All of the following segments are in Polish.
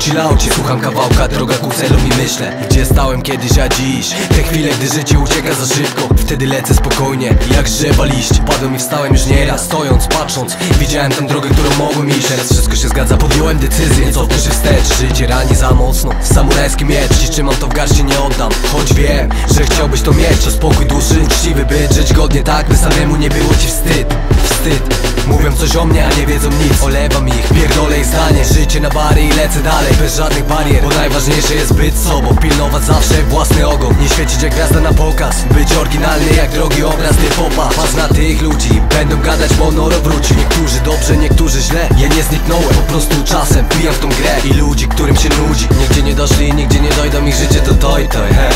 chillaucie Słucham kawałka, droga ku celom i myślę Gdzie stałem kiedyś, a dziś. Te chwile, gdy życie ucieka za szybko Wtedy lecę spokojnie, jak drzewa liść. Padłem i wstałem już nieraz, stojąc, patrząc. Widziałem tę drogę, którą mogłem iść. Teraz wszystko się zgadza, podjąłem decyzję Cofnę się wstecz, życie rani za mocno Samurajski miecz, dziś trzymam to w garści, nie oddam Choć wiem, że chciałbyś to mieć. To spokój duszy, uczciwy byt Żyć godnie tak, by samemu nie było ci wstyd. Wstyd. Mówią coś o mnie, a nie wiedzą nic. Olewam ich, ich zdanie Życie na bary i lecę dalej. Bez żadnych barier Bo najważniejsze jest być sobą. Pilnować zawsze własny ogon. Nie świecić jak gwiazda na pokaz. Być oryginalny jak drogi obraz nie popa. Patrz na tych ludzi Będą gadać, bo noro wróci. Niektórzy dobrze, niektórzy źle. Ja nie zniknąłem, po prostu czasem Pijam w tą grę. I ludzi, którym się nudzi. Nigdzie nie doszli, nigdzie nie dojdą. Ich życie to toj toj, he.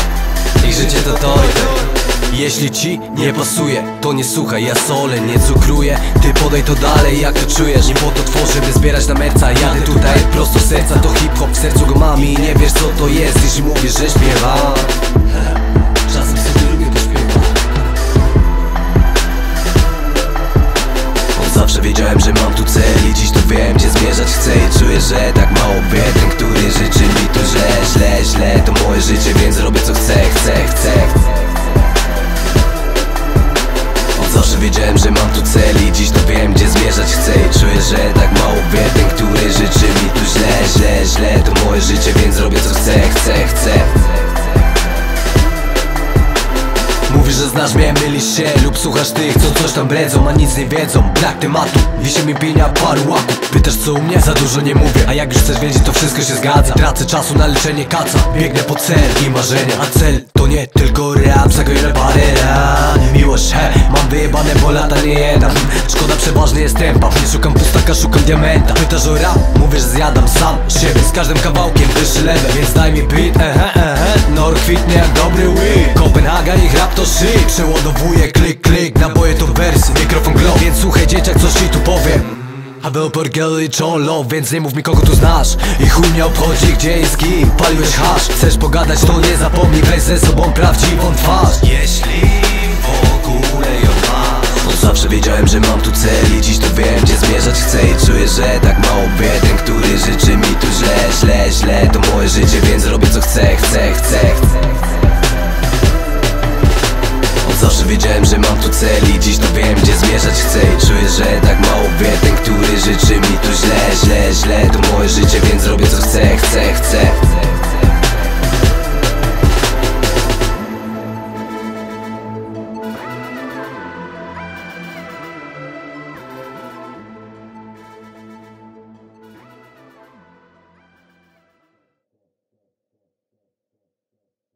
Ich życie to toj toj jeśli ci nie pasuje, to nie słuchaj, ja solę nie cukruję. Ty podaj to dalej, jak to czujesz. Nie po to tworzę, by zbierać na merca. Jadę tutaj prosto serca, to hip-hop. W sercu go mam I nie wiesz co to jest, jeśli mówisz, że śpiewam Czasem sobie lubię pośpiewać Od zawsze wiedziałem, że mam tu cel I dziś to wiem, gdzie zmierzać chcę. I czuję, że tak mało wie Ten, który życzy mi tu źle, źle, źle To moje życie, więc robię co chcę, chcę, chcę, zmierzać chcę I czuję, że tak mało wie Ten, który życzy mi tu źle, źle, źle To moje życie, więc robię co chcę, chcę, chcę. Mówisz, że znasz mnie, mylisz się Lub słuchasz tych, co coś tam bredzą A nic nie wiedzą, brak tematu Wisi mi pienia paru łaków Pytasz co u mnie? Za dużo nie mówię A jak już chcesz wiedzieć, to wszystko się zgadza. Tracę czasu na leczenie kaca. Biegnę po cel i marzenia A cel to nie tylko rap. Zagoję barera Miłość, he, mam wyjebane, bo lata nie Szkoda, przeważny jest tempa Nie szukam pustaka, szukam diamenta. Pytasz o rap? Mówię, że zjadam sam siebie. Z każdym kawałkiem wyższy level Więc daj mi beat, ehe, ehe Nor kwitnie jak dobry weed. Kopenhaga, ich rap to shit. Przeładowuję, klik, klik. Naboje to wersy, mikrofon glow. Więc słuchaj dzieciak, coś ci tu powiem. A był porgiel i czolo, więc nie mów mi kogo tu znasz. I chuj mnie obchodzi, gdzie jest kim Paliłeś hasz, chcesz pogadać to nie zapomnij Weź ze sobą prawdziwą twarz. Jeśli zawsze wiedziałem, że mam tu cel I dziś to wiem, gdzie zmierzać chcę I czuję, że tak mało wie Ten, który życzy mi tu źle, źle, źle To moje życie, więc robię co chcę, chcę, chcę, chcę. Zawsze wiedziałem, że mam tu cel I dziś to wiem, gdzie zmierzać chcę I czuję, że tak mało wie Ten, który życzy mi tu źle, źle, źle To moje życie, więc robię co chcę, chcę, chcę